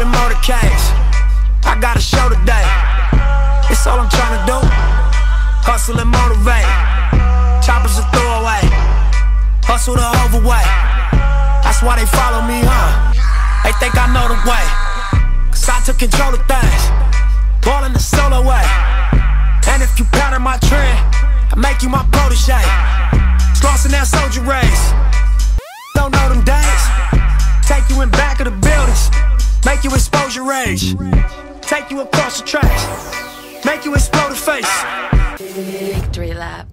in motorcades. I got a show today. It's all I'm trying to do. Hustle and motivate. Choppers a throwaway. Hustle the overweight. That's why they follow me, huh? They think I know the way. Cause I took control of things. Ballin' the solo way. And if you pattern my trend, I make you my protege. Lost that soldier race. Don't know them days. Take you in back of the buildings. Make you expose your rage. Take you across the tracks. Make you explode the face. Victory lap.